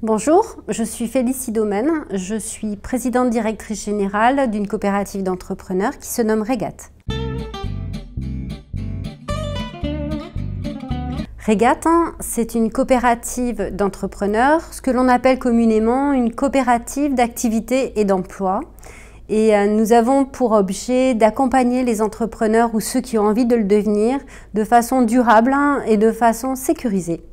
Bonjour, je suis Félicie Domaine, je suis présidente directrice générale d'une coopérative d'entrepreneurs qui se nomme Regat. Regat, c'est une coopérative d'entrepreneurs, ce que l'on appelle communément une coopérative d'activité et d'emploi. Et euh, nous avons pour objet d'accompagner les entrepreneurs ou ceux qui ont envie de le devenir de façon durable et de façon sécurisée.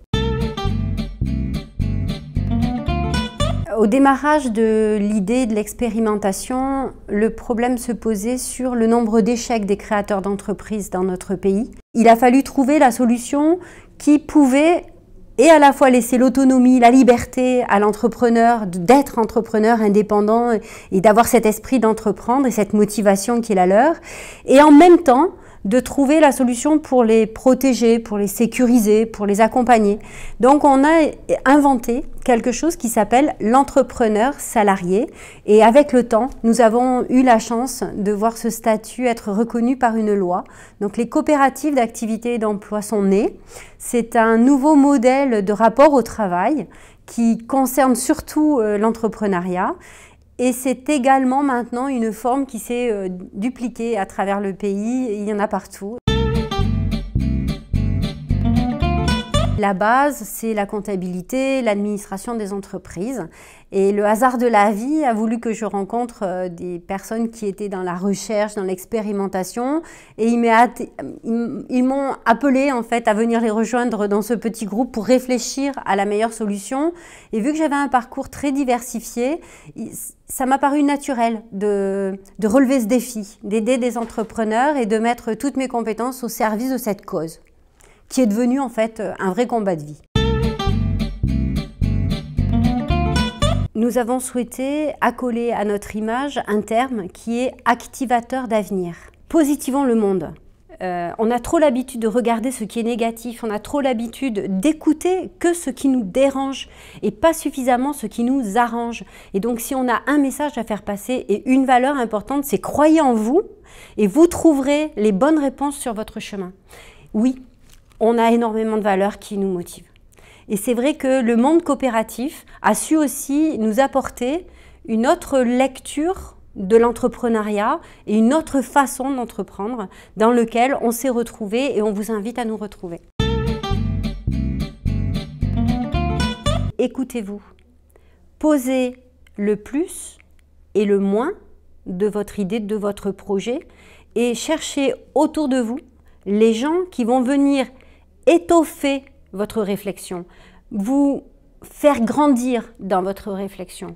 Au démarrage de l'idée de l'expérimentation, le problème se posait sur le nombre d'échecs des créateurs d'entreprises dans notre pays. Il a fallu trouver la solution qui pouvait et à la fois laisser l'autonomie, la liberté à l'entrepreneur d'être entrepreneur indépendant et d'avoir cet esprit d'entreprendre et cette motivation qui est la leur, et en même temps de trouver la solution pour les protéger, pour les sécuriser, pour les accompagner. Donc on a inventé quelque chose qui s'appelle l'entrepreneur salarié et avec le temps, nous avons eu la chance de voir ce statut être reconnu par une loi. Donc les coopératives d'activité et d'emploi sont nées. C'est un nouveau modèle de rapport au travail qui concerne surtout euh, l'entrepreneuriat et c'est également maintenant une forme qui s'est euh, dupliquée à travers le pays, il y en a partout. La base, c'est la comptabilité, l'administration des entreprises. Et le hasard de la vie a voulu que je rencontre euh, des personnes qui étaient dans la recherche, dans l'expérimentation. Et ils m'ont appelé en fait à venir les rejoindre dans ce petit groupe pour réfléchir à la meilleure solution. Et vu que j'avais un parcours très diversifié, ça m'a paru naturel de, de relever ce défi, d'aider des entrepreneurs et de mettre toutes mes compétences au service de cette cause qui est devenu en fait un vrai combat de vie. Nous avons souhaité accoler à notre image un terme qui est activateur d'avenir. Positivons le monde. Euh, on a trop l'habitude de regarder ce qui est négatif, on a trop l'habitude d'écouter que ce qui nous dérange et pas suffisamment ce qui nous arrange. Et donc si on a un message à faire passer et une valeur importante, c'est croyez en vous et vous trouverez les bonnes réponses sur votre chemin. Oui, on a énormément de valeurs qui nous motivent. Et c'est vrai que le monde coopératif a su aussi nous apporter une autre lecture de l'entrepreneuriat et une autre façon d'entreprendre dans lequel on s'est retrouvé et on vous invite à nous retrouver. Écoutez-vous. Posez le plus et le moins de votre idée, de votre projet et cherchez autour de vous les gens qui vont venir étoffer votre réflexion, vous faire grandir dans votre réflexion.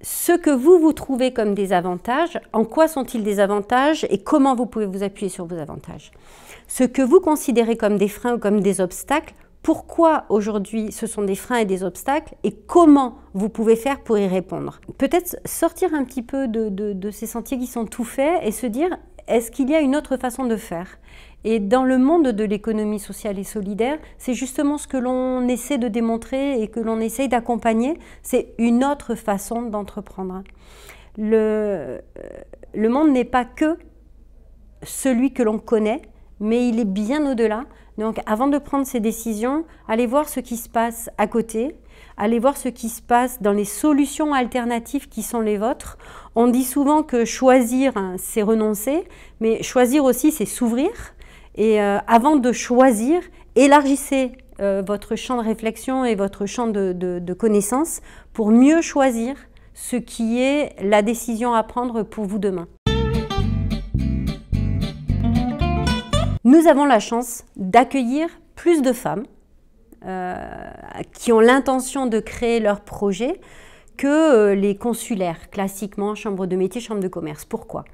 Ce que vous vous trouvez comme des avantages, en quoi sont-ils des avantages et comment vous pouvez vous appuyer sur vos avantages? Ce que vous considérez comme des freins ou comme des obstacles, pourquoi aujourd'hui ce sont des freins et des obstacles et comment vous pouvez faire pour y répondre? Peut-être sortir un petit peu de, ces sentiers qui sont tout faits et se dire est-ce qu'il y a une autre façon de faire? Et dans le monde de l'économie sociale et solidaire, c'est justement ce que l'on essaie de démontrer et que l'on essaie d'accompagner, c'est une autre façon d'entreprendre. Le, euh, le monde n'est pas que celui que l'on connaît, mais il est bien au-delà. Donc avant de prendre ces décisions, allez voir ce qui se passe à côté, allez voir ce qui se passe dans les solutions alternatives qui sont les vôtres. On dit souvent que choisir, hein, c'est renoncer, mais choisir aussi, c'est s'ouvrir. Et euh, avant de choisir, élargissez euh, votre champ de réflexion et votre champ de, connaissances pour mieux choisir ce qui est la décision à prendre pour vous demain. Nous avons la chance d'accueillir plus de femmes euh, qui ont l'intention de créer leur projet que euh, les consulaires, classiquement chambre de métier, chambre de commerce. Pourquoi?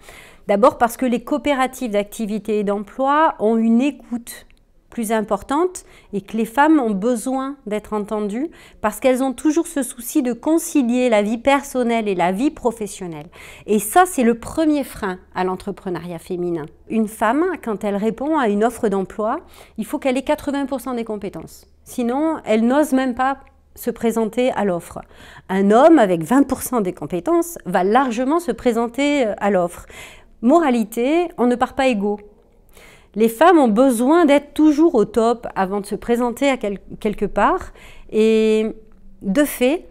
D'abord parce que les coopératives d'activité et d'emploi ont une écoute plus importante et que les femmes ont besoin d'être entendues parce qu'elles ont toujours ce souci de concilier la vie personnelle et la vie professionnelle. Et ça, c'est le premier frein à l'entrepreneuriat féminin. Une femme, quand elle répond à une offre d'emploi, il faut qu'elle ait 80% des compétences. Sinon, elle n'ose même pas se présenter à l'offre. Un homme avec 20% des compétences va largement se présenter à l'offre. Moralité, on ne part pas égaux les femmes ont besoin d'être toujours au top avant de se présenter à quelque part. Et de fait,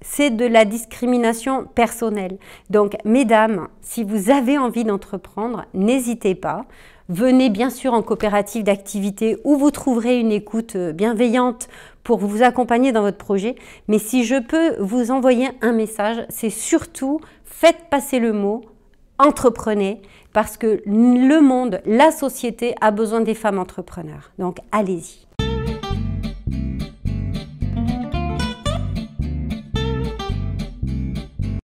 c'est de la discrimination personnelle. Donc, mesdames, si vous avez envie d'entreprendre, n'hésitez pas. Venez bien sûr en coopérative d'activité où vous trouverez une écoute euh, bienveillante pour vous accompagner dans votre projet. Mais si je peux vous envoyer un message, c'est surtout faites passer le mot, entreprenez, parce que le monde, la société a besoin des femmes entrepreneurs. Donc allez-y.